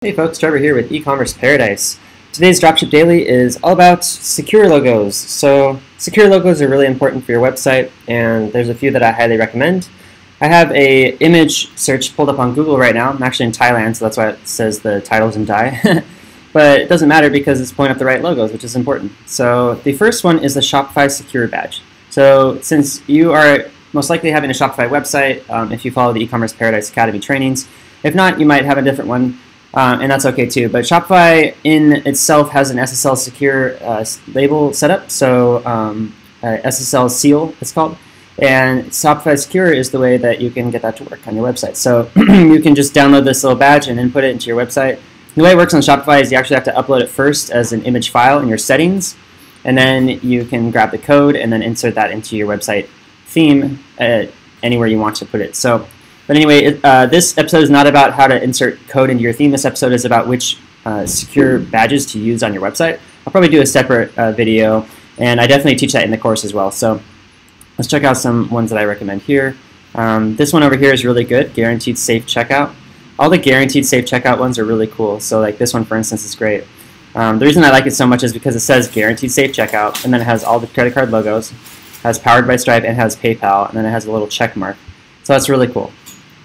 Hey folks, Trevor here with e-commerce paradise. Today's Dropship Daily is all about secure logos. So secure logos are really important for your website and there's a few that I highly recommend. I have a image search pulled up on Google right now. I'm actually in Thailand so that's why it says the title's in Thai. but it doesn't matter because it's pulling up the right logos which is important. So the first one is the Shopify Secure Badge. So since you are most likely having a Shopify website, um, if you follow the e-commerce paradise academy trainings, if not you might have a different one um, and that's okay too. But Shopify in itself has an SSL secure uh, label setup, so um, uh, SSL seal it's called. And Shopify Secure is the way that you can get that to work on your website. So you can just download this little badge and input it into your website. The way it works on Shopify is you actually have to upload it first as an image file in your settings, and then you can grab the code and then insert that into your website theme uh, anywhere you want to put it. So but anyway, it, uh, this episode is not about how to insert code into your theme. This episode is about which uh, secure badges to use on your website. I'll probably do a separate uh, video, and I definitely teach that in the course as well. So let's check out some ones that I recommend here. Um, this one over here is really good, guaranteed safe checkout. All the guaranteed safe checkout ones are really cool. So like this one, for instance, is great. Um, the reason I like it so much is because it says guaranteed safe checkout, and then it has all the credit card logos, has powered by Stripe, and has PayPal, and then it has a little check mark. So that's really cool.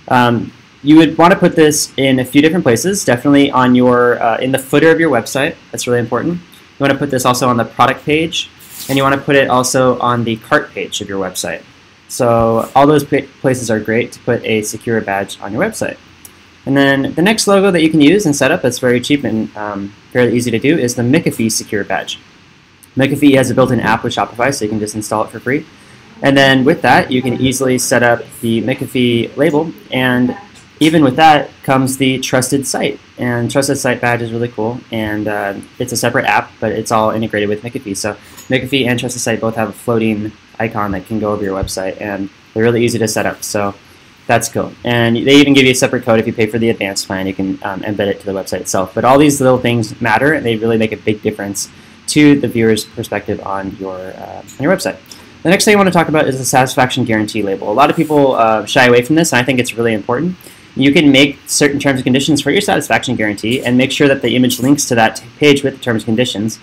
Um, you would want to put this in a few different places, definitely on your uh, in the footer of your website. That's really important. You want to put this also on the product page, and you want to put it also on the cart page of your website. So all those places are great to put a secure badge on your website. And then the next logo that you can use and set up that's very cheap and um, fairly easy to do is the McAfee Secure Badge. McAfee has a built-in app with Shopify, so you can just install it for free. And then with that, you can easily set up the McAfee label. And even with that comes the Trusted Site. And Trusted Site badge is really cool. And uh, it's a separate app, but it's all integrated with McAfee. So McAfee and Trusted Site both have a floating icon that can go over your website. And they're really easy to set up. So that's cool. And they even give you a separate code if you pay for the advanced plan. You can um, embed it to the website itself. But all these little things matter, and they really make a big difference to the viewer's perspective on your, uh, on your website. The next thing I want to talk about is the satisfaction guarantee label. A lot of people uh, shy away from this, and I think it's really important. You can make certain terms and conditions for your satisfaction guarantee and make sure that the image links to that page with the terms and conditions.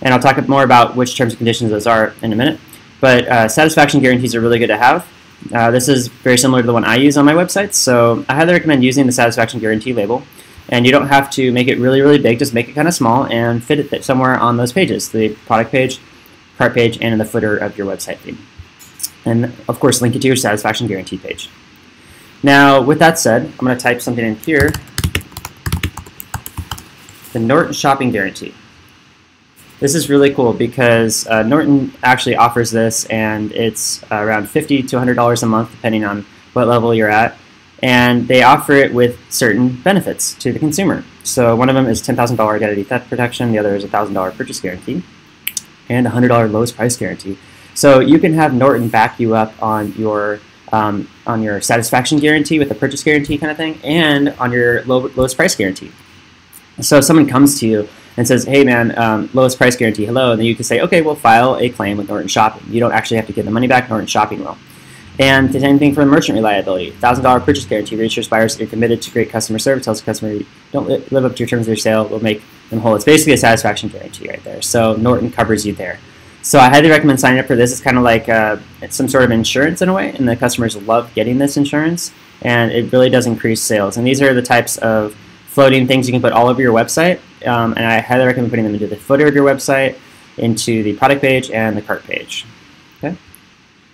And I'll talk more about which terms and conditions those are in a minute. But uh, satisfaction guarantees are really good to have. Uh, this is very similar to the one I use on my website, so I highly recommend using the satisfaction guarantee label. And you don't have to make it really, really big, just make it kind of small and fit it somewhere on those pages, the product page, cart page and in the footer of your website theme. And of course, link it to your satisfaction guarantee page. Now, with that said, I'm going to type something in here. The Norton Shopping Guarantee. This is really cool because uh, Norton actually offers this and it's around 50 to $100 a month depending on what level you're at. And they offer it with certain benefits to the consumer. So one of them is $10,000 identity theft protection, the other is a $1,000 purchase guarantee and a $100 lowest price guarantee. So you can have Norton back you up on your um, on your satisfaction guarantee with the purchase guarantee kind of thing, and on your low, lowest price guarantee. So if someone comes to you and says, "Hey, man, um, lowest price guarantee, hello," and then you can say, "Okay, we'll file a claim with Norton Shopping." You don't actually have to give the money back. Norton Shopping will. And the same thing for the merchant reliability. $1,000 purchase guarantee reassures buyers that you're committed to great customer service, tells the customer you don't live up to your terms of your sale, we'll make them whole. It's basically a satisfaction guarantee right there. So Norton covers you there. So I highly recommend signing up for this. It's kind of like uh, some sort of insurance in a way, and the customers love getting this insurance, and it really does increase sales. And these are the types of floating things you can put all over your website, um, and I highly recommend putting them into the footer of your website, into the product page, and the cart page.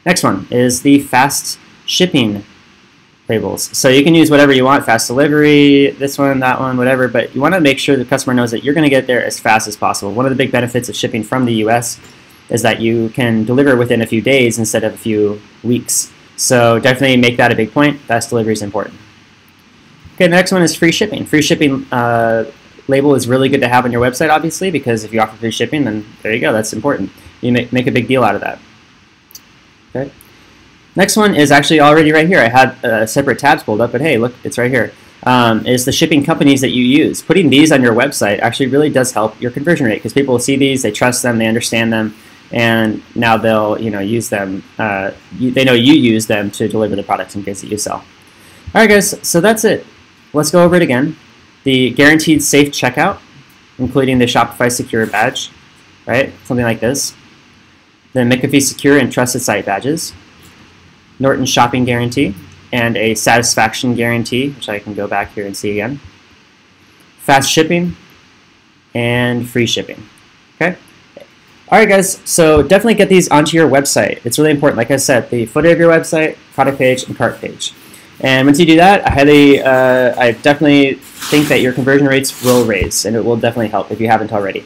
Next one is the fast shipping labels. So you can use whatever you want, fast delivery, this one, that one, whatever, but you want to make sure the customer knows that you're going to get there as fast as possible. One of the big benefits of shipping from the US is that you can deliver within a few days instead of a few weeks. So definitely make that a big point. Fast delivery is important. Okay, the next one is free shipping. Free shipping uh, label is really good to have on your website, obviously, because if you offer free shipping, then there you go, that's important. You make, make a big deal out of that. Okay. Next one is actually already right here. I had uh, separate tabs pulled up, but hey, look, it's right here. Um, is the shipping companies that you use. Putting these on your website actually really does help your conversion rate because people will see these, they trust them, they understand them, and now they'll you know use them. Uh, you, they know you use them to deliver the products and goods that you sell. All right, guys. So that's it. Let's go over it again. the guaranteed safe checkout, including the Shopify Secure badge, right? Something like this. The McAfee Secure and Trusted Site badges, Norton Shopping Guarantee, and a Satisfaction Guarantee, which I can go back here and see again. Fast shipping, and free shipping. Okay. All right, guys. So definitely get these onto your website. It's really important. Like I said, the footer of your website, product page, and cart page. And once you do that, I highly, uh, I definitely think that your conversion rates will raise, and it will definitely help if you haven't already.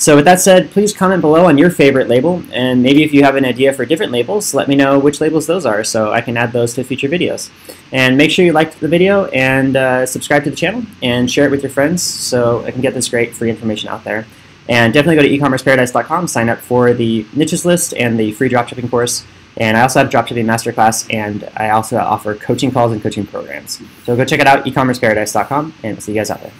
So with that said, please comment below on your favorite label, and maybe if you have an idea for different labels, let me know which labels those are so I can add those to future videos. And make sure you like the video and uh, subscribe to the channel and share it with your friends so I can get this great free information out there. And definitely go to ecommerceparadise.com, sign up for the niches list and the free dropshipping course. And I also have dropshipping masterclass, and I also offer coaching calls and coaching programs. So go check it out, ecommerceparadise.com, and we'll see you guys out there.